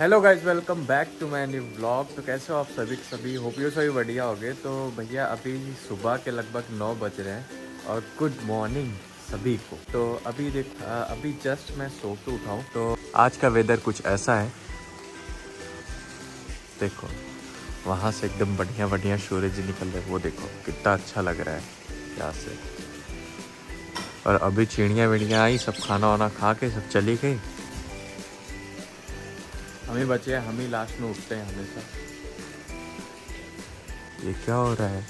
Hello guys welcome back to my new blog तो कैसे हो आप सभी सभी? होप यू सभी बढ़िया हो गए तो भैया, अभी सुबह के लगभग नौ बज रहे हैं और गुड मॉर्निंग सभी को। तो अभी देख अभी जस्ट मैं सो के उठाऊँ तो आज का वेदर कुछ ऐसा है। देखो, वहाँ से एकदम बढ़िया बढ़िया सूरज निकल रहे वो देखो, कितना अच्छा लग रहा है। यहाँ से। और अभी चिड़िया विड़िया आई, सब खाना वाना खा के सब चली गई। हम ही बचे हैं हम ही लास्ट में उठते हैं हमेशा। ये क्या हो रहा है?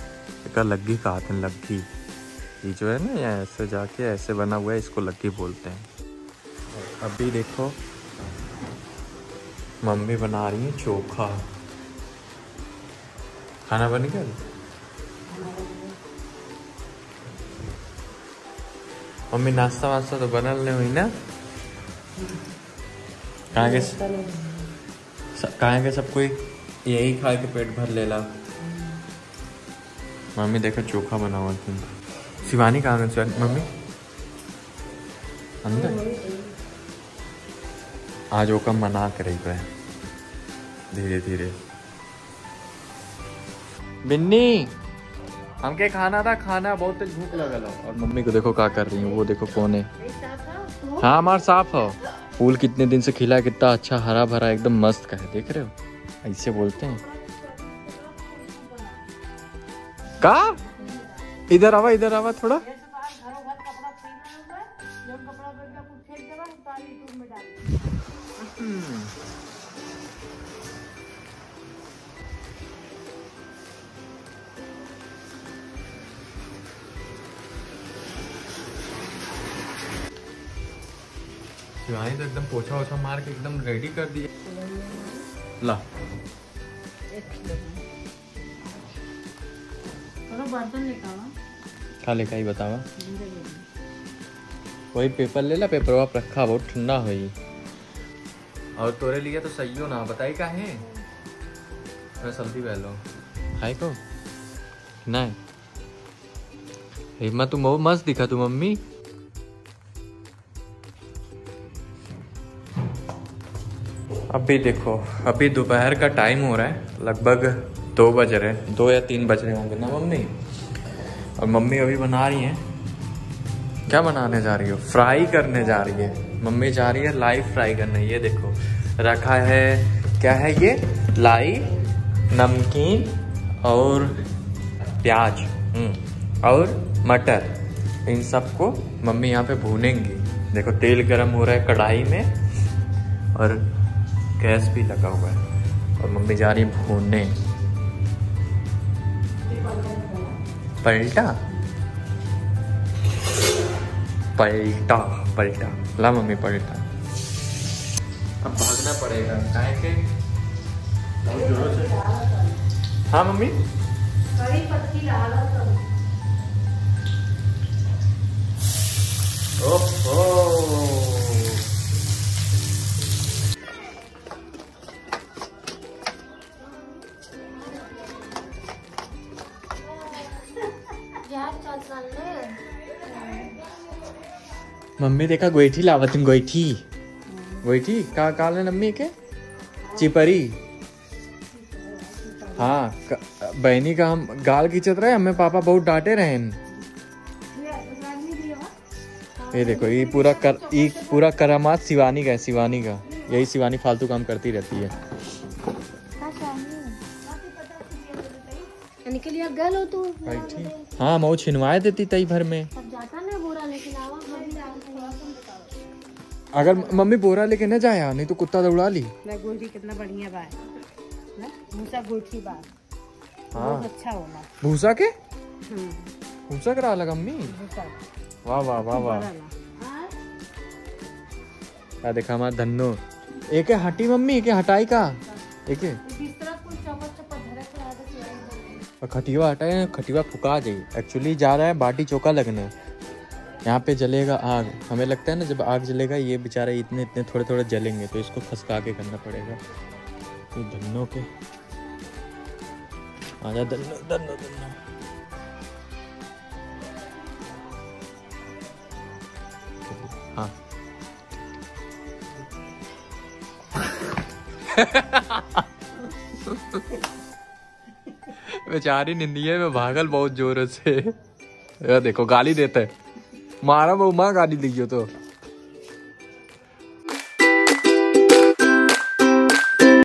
इसका लग्गी का हाथ लग्गी ये जो है ना यहाँ ऐसे जाके ऐसे बना हुआ है इसको लग्गी बोलते हैं। अभी देखो मम्मी बना रही है चोखा। खाना बन गया? मम्मी नाश्ता वास्ता तो बनल नहीं हुई ना? कहाँ के सब कहाँ के सब कोई? यही खा के पेट भर लेला। मम्मी देखो चोखा बना हुआ थी शिवानी कहाँ गई शिवानी मम्मी? अंदर? आज वो कम मना कर रही है। धीरे धीरे। बिन्नी! हमके खाना था खाना बहुत तेज भूख लगल और मम्मी को देखो क्या कर रही है वो देखो कौन है। हाँ हमारा साफ़ हो। फूल कितने दिन से खिला कितना अच्छा हरा भरा एकदम मस्त का है, देख रहे हो? ऐसे बोलते हैं। का? इधर आवा इधर आवा थोड़ा। शिवानी तो एकदम पोछा ओछा मार के एकदम रेडी कर दिया ला। बर्तन खा ले का ही बतावा। वही पेपर ले ला पेपर आप रखा बहुत ठंडा हो और तोरे लिए तो सही हो ना बताई का है? मैं सब्ज़ी पहलो खाई को? नहीं हिम्मत तुम बहुत मस्त दिखा तू मम्मी। अभी देखो अभी दोपहर का टाइम हो रहा है लगभग दो बज रहे हैं दो या तीन बज रहे होंगे ना मम्मी? और मम्मी अभी बना रही हैं। क्या बनाने जा रही हो? फ्राई करने जा रही है। मम्मी जा रही है लाइव फ्राई करने ये देखो। रखा है क्या है ये? लाई नमकीन और प्याज हम्म, और मटर। इन सबको मम्मी यहाँ पे भूनेंगी। देखो तेल गरम हो रहा है कढ़ाई में और गैस भी लगा हुआ है। और मम्मी जा रही भूनने। पलटा? पलटा पलटा। ला मम्मी पलटा। अब भागना पड़ेगा। के? हाँ मम्मी? ओहो। मम्मी देखा गोईठी लावत गोईठी। गोईठी? का काले मम्मी के? चिपरी। हाँ बहनी का हम गाल खींचत रहे, हमें पापा बहुत डांटे रहे ये देखो, ये पूरा कर ये पूरा करामात शिवानी का है, शिवानी का। यही शिवानी फालतू काम करती रहती है। निकल गल हो तू। हाँ मऊ छिनवाए देती तई भर में। अब जाता ना बोरा लेकिन आवा घर भी अगर मम्मी बोरा लेके न जाया नहीं तो कुत्ता दौड़ा ली। मैं कितना बढ़िया बा ना? मूसा बा हाँ। अच्छा होला भूसा के? हम्म। भूसा करा लगा मम्मी। वाह वाह वाह वाह। हाँ। देखा हमारा धन्नो। एक है हटी मम्मी एक है हटाई का। एक और हटाए ना खटिवा फुका गई एक्चुअली जा रहा है बाटी चौका लगने। यहाँ पे जलेगा आग। हमें लगता है ना, जब आग जलेगा, ये बेचारे इतने इतने थोड़े थोड़े जलेंगे तो इसको खसका के करना पड़ेगा। ये धन्नो के। आजा धन्नो धन्नो धन्नो। हाँ। बेचारी निंदिए में भागल बहुत ज़ोर से। देखो, गाली देते मारा माँ गाली दी तो।